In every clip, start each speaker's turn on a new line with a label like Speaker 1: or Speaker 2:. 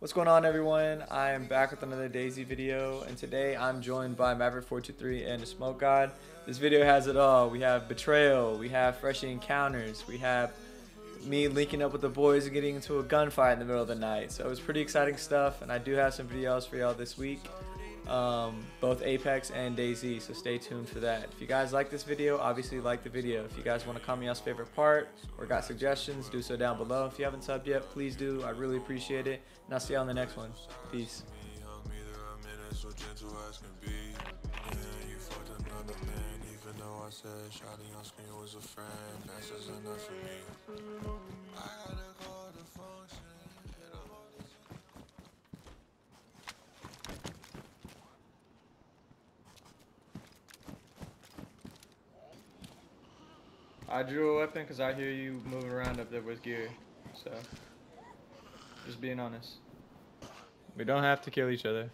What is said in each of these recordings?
Speaker 1: What's going on everyone? I am back with another DayZ video and today I'm joined by Maverick423 and the Smoke God. This video has it all. We have betrayal, we have fresh encounters, we have me linking up with the boys and getting into a gunfight in the middle of the night. So it was pretty exciting stuff and I do have some videos for y'all this week. Um, both Apex and DayZ, so stay tuned for that. If you guys like this video, obviously like the video. If you guys want to comment y'all's favorite part or got suggestions, do so down below. If you haven't subbed yet, please do. I really appreciate it. And I'll see you on the next one. Peace. I drew a weapon because I hear you moving around up there with gear. So, just being honest. We don't have to kill each other.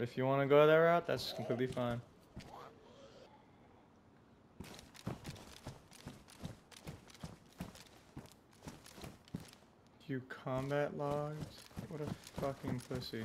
Speaker 1: If you want to go that route, that's completely fine. You combat logs? What a fucking pussy.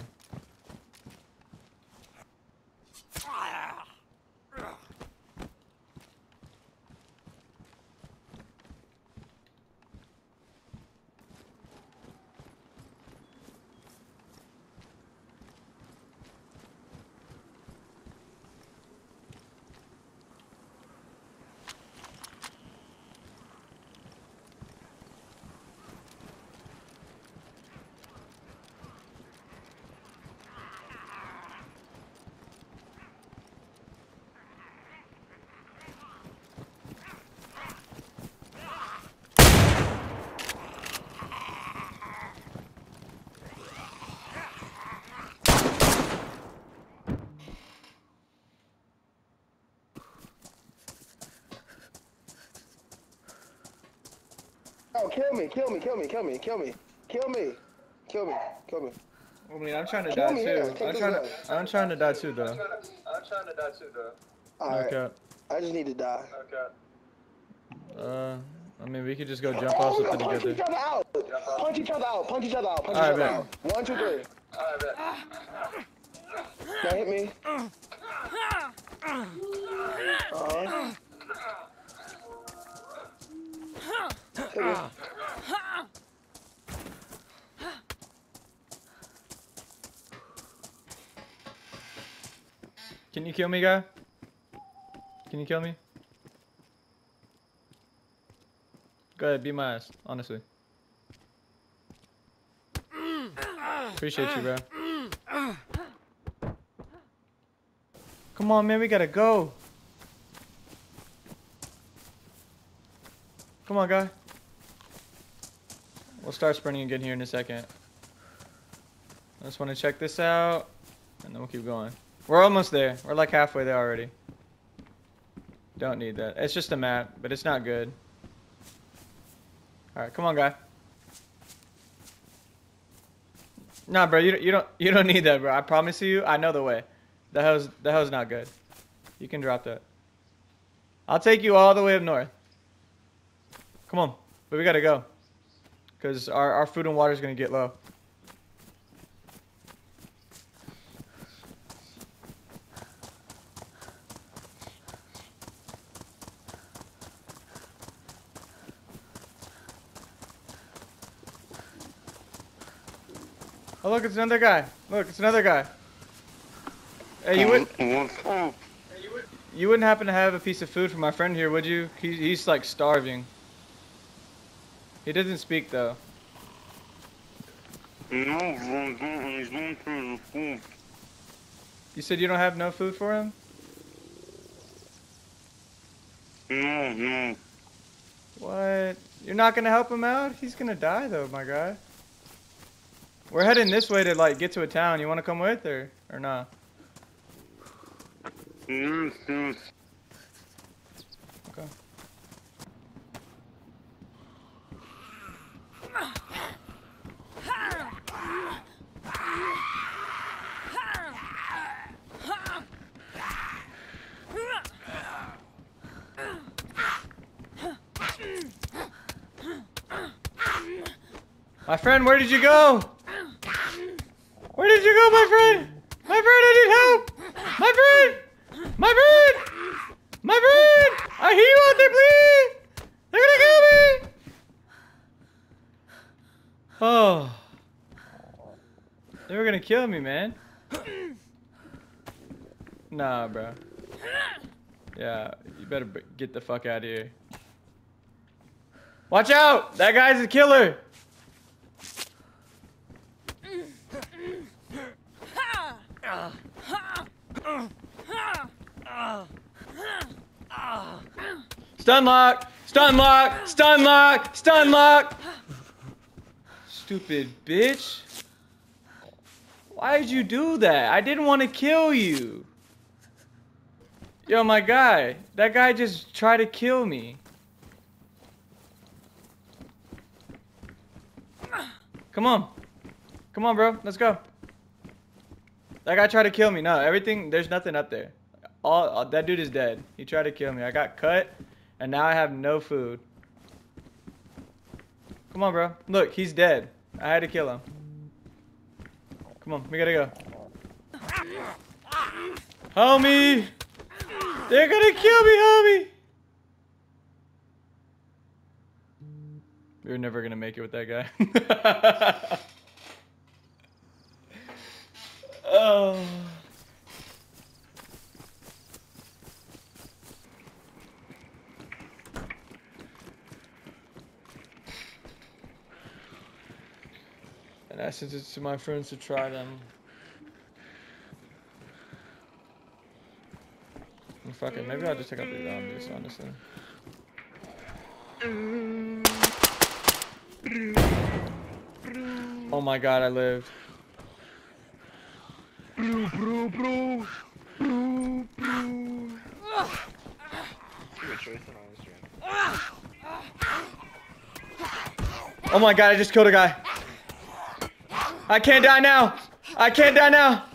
Speaker 2: Oh, kill me, kill me, kill me, kill me, kill me, kill me, kill me, kill me.
Speaker 1: I mean, I'm trying to
Speaker 2: Kill
Speaker 1: die
Speaker 2: me,
Speaker 1: too.
Speaker 2: yeah,
Speaker 1: I'm trying to. I'm trying to die too, though.
Speaker 3: I'm trying to die too, though.
Speaker 2: Alright,
Speaker 1: Okay.
Speaker 2: I just need to die.
Speaker 3: Okay.
Speaker 1: Uh, I mean, we could just go jump
Speaker 2: Oh,
Speaker 1: off something
Speaker 2: gonna punch each other out. Punch each other out. Punch each other out. Punch
Speaker 1: Alright,
Speaker 2: each other
Speaker 1: bet.
Speaker 2: out. One, two, three.
Speaker 3: Alright, bet.
Speaker 2: Now hit me. Uh-huh. Hit
Speaker 1: Can you kill me, guy? Can you kill me? Go ahead, beat my ass, honestly. Appreciate you, bro. Come on, man, we gotta go. Come on, guy. We'll start sprinting again here in a second. I just want to check this out, and then we'll keep going. We're almost there. We're like halfway there already. Don't need that. It's just a map, but it's not good. All right, come on, guy. Nah, bro, you don't, you don't you don't need that, bro. I promise you, I know the way. The hell's the hell's not good. You can drop that. I'll take you all the way up north. Come on, but we gotta go, cause our our food and water is gonna get low. Oh look, it's another guy. Look, it's another guy. Hey, you would you wouldn't happen to have a piece of food for my friend here, would you? He, he's like starving. He doesn't speak though. You said you don't have no food for him?
Speaker 4: No, no.
Speaker 1: What? You're not gonna help him out? He's gonna die though, my guy. We're heading this way to like get to a town. You wanna come with or or not?
Speaker 4: Yes, yes.
Speaker 1: My friend, where did you go? Where did you go, my friend? My friend, I need help! My friend! My friend! My friend! I hear you out there, please! They're gonna kill me! Oh. They were gonna kill me, man. Nah, bro. Yeah, you better get the fuck out of here. Watch out! That guy's a killer! Stun lock! Stun lock! Stun lock! Stun lock! Stupid bitch. Why did you do that? I didn't want to kill you. Yo, my guy. That guy just tried to kill me. Come on. Come on, bro. Let's go. That guy tried to kill me. No, everything, there's nothing up there. All, all that dude is dead. He tried to kill me. I got cut, and now I have no food. Come on, bro. Look, he's dead. I had to kill him. Come on, we gotta go. Homie! They're gonna kill me, homie! We're never gonna make it with that guy. oh. And I sent it to my friends to try them. Fuck it, maybe I'll just take out the zombies, honestly. Mm. Oh my god, I lived. Oh my god, I just killed a guy. I can't die now. I can't die now.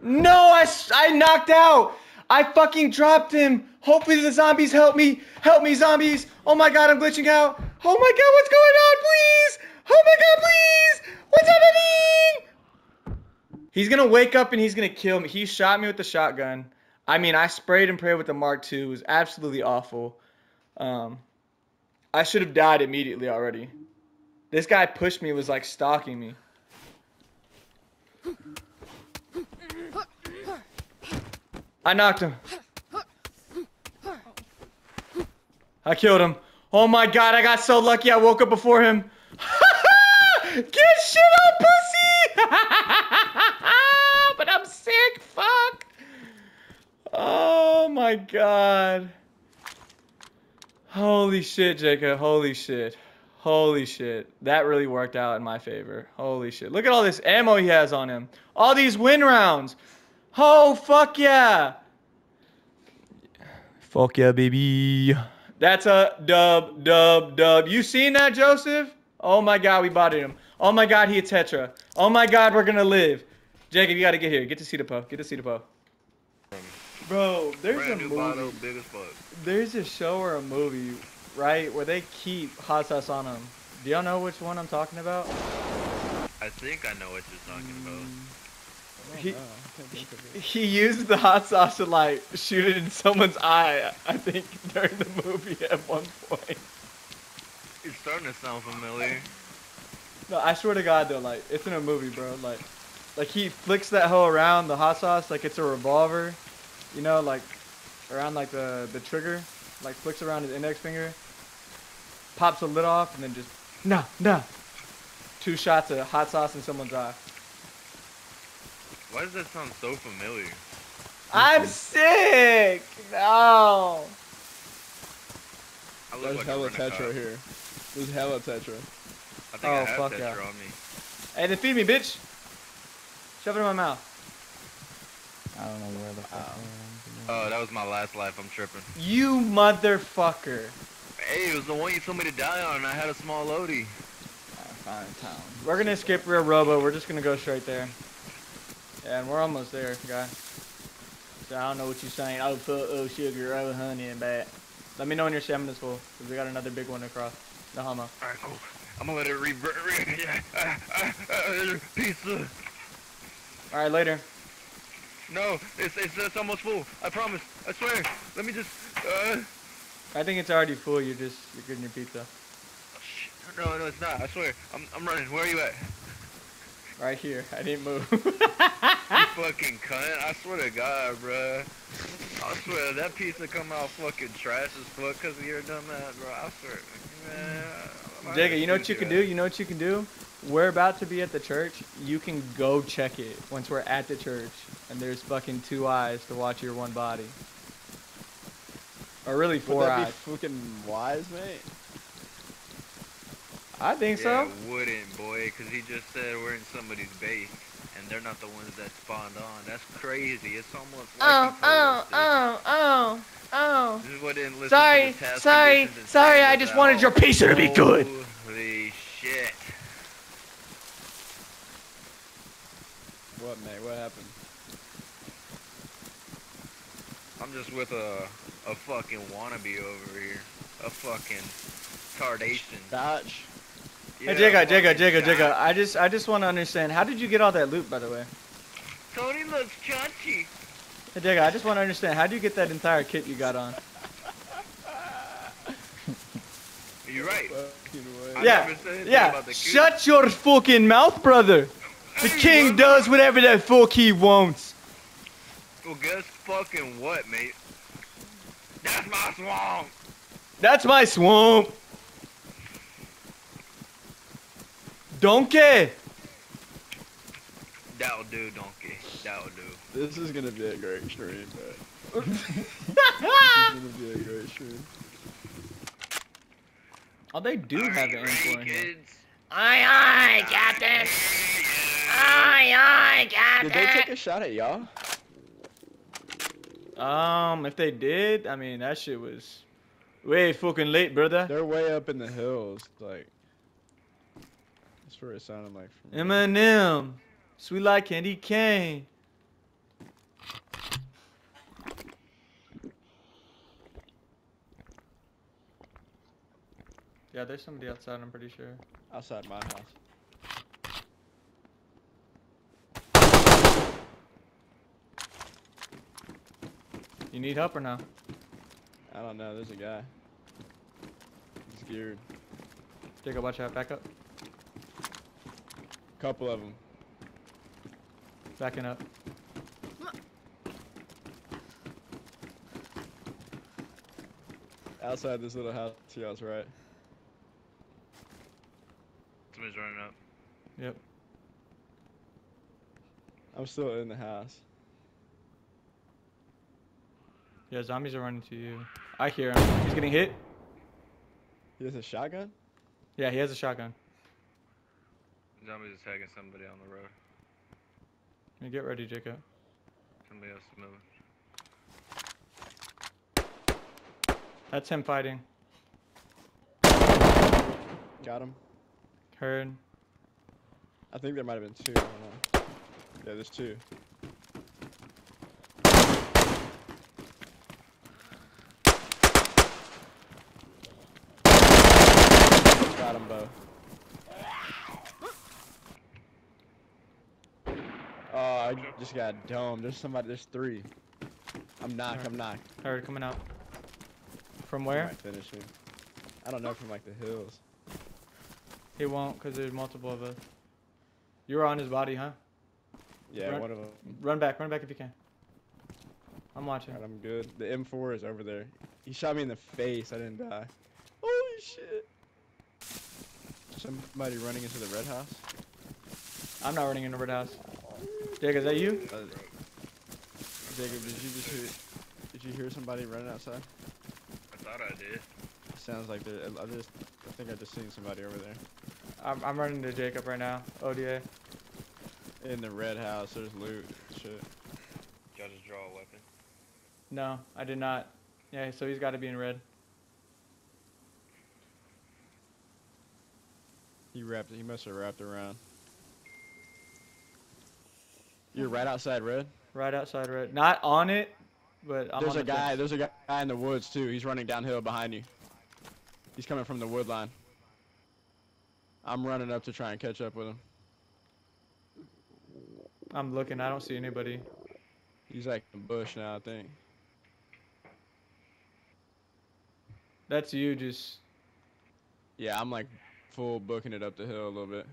Speaker 1: No, I, I knocked out. I fucking dropped him. Hopefully the zombies help me. Help me, zombies. Oh my god, I'm glitching out. Oh my god, what's going on, please? Oh my god, please. What's happening? He's gonna wake up and he's gonna kill me. He shot me with the shotgun. I mean, I sprayed and prayed with the Mark II. It was absolutely awful. Um, I should have died immediately already. This guy pushed me, was like stalking me. I knocked him. I killed him. Oh my god, I got so lucky I woke up before him. Get shit on, pussy! but I'm sick, fuck. Oh my god. Holy shit, Jacob. Holy shit. Holy shit. That really worked out in my favor. Holy shit. Look at all this ammo he has on him. All these win rounds. Oh, fuck yeah. Fuck yeah, baby. That's a dub, dub, dub. You seen that, Joseph? Oh my god, we bought him. Oh my god, he a Tetra. Oh my god, we're gonna live. Jacob, you gotta get here. Get to see the Poe. Get to see the Poe. Bro, there's
Speaker 4: Brand
Speaker 1: a
Speaker 4: new
Speaker 1: movie.
Speaker 4: bottle, big as fuck.
Speaker 1: There's a show or a movie, right, where they keep hot sauce on them. Do y'all know which one I'm talking about?
Speaker 4: I think I know what you're talking about. Hmm.
Speaker 1: He, he used the hot sauce to like shoot it in someone's eye. I think during the movie at one point.
Speaker 4: It's starting to sound familiar.
Speaker 1: No, I swear to God though, like it's in a movie, bro. Like, like he flicks that hoe around the hot sauce like it's a revolver, you know, like around like the the trigger, like flicks around his index finger, pops the lid off, and then just no, no. Two shots of hot sauce in someone's eye.
Speaker 4: Why does that sound so familiar?
Speaker 1: I'm mm-hmm. sick. No.
Speaker 4: I look
Speaker 5: There's
Speaker 4: like
Speaker 5: hella
Speaker 4: a
Speaker 5: tetra here. There's hella tetra.
Speaker 4: I think
Speaker 1: Oh,
Speaker 4: I have
Speaker 1: fuck
Speaker 4: Tetra
Speaker 1: yeah.
Speaker 4: on me.
Speaker 1: Hey, then feed me, bitch. Shove it in my mouth.
Speaker 5: I don't know where the fuck I am.
Speaker 4: Oh, that was my last life. I'm tripping.
Speaker 1: You motherfucker.
Speaker 4: Hey, it was the one you told me to die on, and I had a small loadie.
Speaker 5: Fine town.
Speaker 1: We're gonna skip real robo. We're just gonna go straight there. Yeah, and we're almost there, guy. So I don't know what you're saying. Oh, oh sugar, oh honey, and bat. Let me know when your shaman is full, cause we got another big one across the homo.
Speaker 4: All right, cool. I'm gonna let it revert. Re- uh, uh, uh, pizza.
Speaker 1: All right, later.
Speaker 4: No, it's, it's it's almost full. I promise. I swear. Let me just. Uh.
Speaker 1: I think it's already full. You're just you're getting your pizza.
Speaker 4: oh, shit. No, no, it's not. I swear. I'm I'm running. Where are you at?
Speaker 1: Right here. I didn't move.
Speaker 4: You fucking cunt. I swear to God, bro. I swear that pizza come out fucking trash as fuck because of your dumb ass, bro. I swear. Man,
Speaker 1: you know what you can do? You know what you can do? We're about to be at the church. You can go check it once we're at the church, and there's fucking two eyes to watch your one body. Or really four Would
Speaker 5: that
Speaker 1: eyes.
Speaker 5: be fucking wise, mate?
Speaker 1: I think
Speaker 4: Yeah,
Speaker 1: so.
Speaker 4: wouldn't, boy, because he just said we're in somebody's base, and they're not the ones that spawned on. That's crazy. It's almost like
Speaker 6: Oh,
Speaker 4: he
Speaker 6: oh, oh, oh, oh.
Speaker 4: This is what didn't listen
Speaker 6: Sorry,
Speaker 4: to the task
Speaker 6: sorry, sorry, I
Speaker 4: us
Speaker 6: just wanted your pizza to be good.
Speaker 4: Holy shit.
Speaker 5: What, mate? What happened?
Speaker 4: I'm just with a a fucking wannabe over here. A fucking tardation.
Speaker 5: Dodge.
Speaker 1: Hey, Jacob, Jacob,
Speaker 4: fucking
Speaker 1: Jacob, Jacob. I just, I just want to understand. How did you get all that loot, by the way?
Speaker 4: Tony looks chunchy.
Speaker 1: Hey, Jacob, I just want to understand. How do you get that entire kit you got on?
Speaker 4: Are You're right. I
Speaker 1: Yeah,
Speaker 4: never
Speaker 1: yeah.
Speaker 4: about the.
Speaker 1: Shut your fucking mouth, brother. The
Speaker 4: Hey,
Speaker 1: king does whatever that fuck he wants.
Speaker 4: Well, guess fucking what, mate? That's my swamp.
Speaker 1: That's my swamp. Donkey.
Speaker 4: That'll do, donkey. That'll do.
Speaker 5: This is gonna be a great stream, bro. this is gonna be a great stream.
Speaker 1: Oh, they do have
Speaker 4: Alright,
Speaker 1: an
Speaker 4: ready,
Speaker 1: info in here.
Speaker 4: kids?
Speaker 6: Aye, aye, Captain.
Speaker 4: Yeah.
Speaker 6: Aye, aye,
Speaker 5: Did they take a shot at y'all?
Speaker 1: Um, if they did, I mean, that shit was way fucking late, brother.
Speaker 5: They're way up in the hills, like. That's where it sounded like from. me.
Speaker 1: Eminem, sweet like candy cane. Yeah, there's somebody outside. I'm pretty sure.
Speaker 5: Outside my house.
Speaker 1: You need help or no?
Speaker 5: I don't know. There's a guy. He's geared.
Speaker 1: Jacob, watch out. Back up.
Speaker 5: Couple of them.
Speaker 1: Backing up.
Speaker 5: Outside this little house to y'all's right.
Speaker 4: Somebody's running up.
Speaker 1: Yep.
Speaker 5: I'm still in the house.
Speaker 1: Yeah, zombies are running to you. I hear him. He's getting hit.
Speaker 5: He has a shotgun?
Speaker 1: Yeah, he has a shotgun.
Speaker 4: Zombies attacking somebody on the road.
Speaker 1: Yeah, Get ready, Jacob.
Speaker 4: Somebody else is moving.
Speaker 1: That's him fighting.
Speaker 5: Got him.
Speaker 1: Heard.
Speaker 5: I think there might have been two. I don't know. Yeah, there's two. Got them both. Oh, I just got domed. There's somebody. There's three. I'm knocked. I'm knocked.
Speaker 1: Heard coming out. From
Speaker 5: I
Speaker 1: where?
Speaker 5: might finish him. I don't know from like the hills.
Speaker 1: He won't, cause there's multiple of us. You were on his body, huh?
Speaker 5: Yeah,
Speaker 1: Right.
Speaker 5: one of them.
Speaker 1: Run back, run back if you can. I'm watching.
Speaker 5: Alright, I'm good. The M4 is over there. He shot me in the face. I didn't die. Holy shit. Somebody running into the red house.
Speaker 1: I'm not running into Red House. Jacob, is that you?
Speaker 5: Uh, Jacob, did you just hear? Did you hear somebody running outside?
Speaker 4: I thought I did.
Speaker 5: Sounds like there. I just. I think I just seen somebody over there.
Speaker 1: I'm, I'm running to Jacob right now. ODA.
Speaker 5: In the red house. There's loot. Shit.
Speaker 4: Y'all just draw a weapon.
Speaker 1: No, I did not. Yeah, so he's got to be in red.
Speaker 5: He wrapped. He must have wrapped around. You're right outside red.
Speaker 1: Right outside red. Not on it, but I'm
Speaker 5: there's
Speaker 1: on
Speaker 5: a
Speaker 1: the
Speaker 5: guy.
Speaker 1: fence.
Speaker 5: There's a guy in the woods too. He's running downhill behind you. He's coming from the wood line. I'm running up to try and catch up with him.
Speaker 1: I'm looking. I don't see anybody.
Speaker 5: He's like in the bush now, I think.
Speaker 1: That's you. Just
Speaker 5: Yeah, I'm like full booking it up the hill a little bit.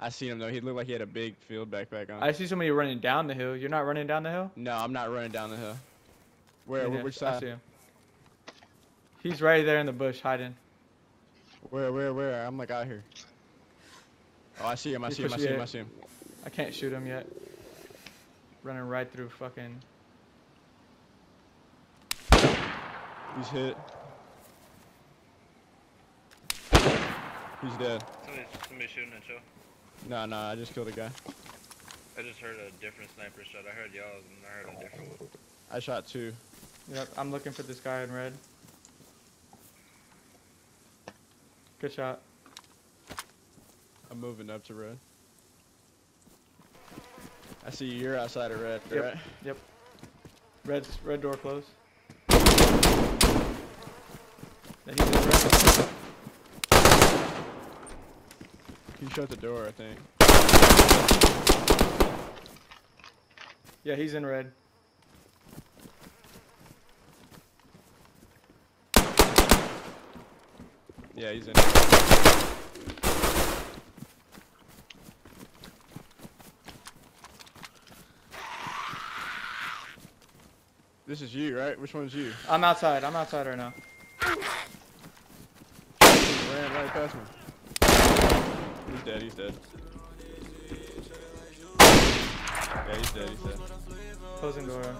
Speaker 5: I seen him though. He looked like he had a big field backpack on.
Speaker 1: I see somebody running down the hill. You're not running down the hill.
Speaker 5: no, I'm not running down the hill. Where?
Speaker 1: Yeah,
Speaker 5: wh- Which
Speaker 1: I
Speaker 5: side?
Speaker 1: see him. He's right there in the bush hiding.
Speaker 5: Where? Where? Where? I'm like out here. Oh, I see him. I see him. I see him. I see him.
Speaker 1: I can't shoot him yet. Running right through fucking.
Speaker 5: He's hit. He's dead.
Speaker 4: Somebody, somebody shooting at you.
Speaker 5: No, no, I just killed a guy.
Speaker 4: I just heard a different sniper shot. I heard y'all and I heard a different one.
Speaker 5: I shot two.
Speaker 1: Yep, I'm looking for this guy in red. Good shot.
Speaker 5: I'm moving up to red. I see you. You're outside of red,
Speaker 1: Yep.
Speaker 5: right?
Speaker 1: Yep. Red red door closed. Yeah, he's in red.
Speaker 5: He shut the door, I think.
Speaker 1: Yeah, he's in red.
Speaker 5: Yeah, he's in. This is you, right? Which one's you?
Speaker 1: I'm outside. I'm outside right now.
Speaker 5: He ran right past me. He's dead. He's dead. Yeah, he's dead. He's dead.
Speaker 1: Closing door.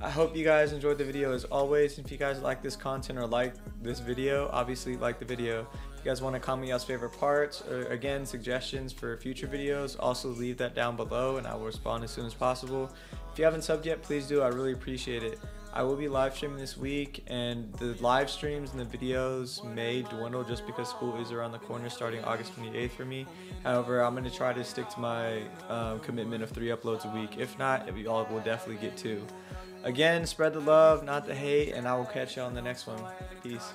Speaker 1: I hope you guys enjoyed the video as always. If you guys like this content or like this video, obviously like the video. If you guys want to comment y'all's favorite parts or again suggestions for future videos, also leave that down below and I will respond as soon as possible. If you haven't subbed yet, please do. I really appreciate it. I will be live streaming this week and the live streams and the videos may dwindle just because school is around the corner starting August 28th for me. However, I'm going to try to stick to my um, commitment of three uploads a week. If not, y'all will definitely get two. Again, spread the love, not the hate, and I will catch you on the next one. Peace.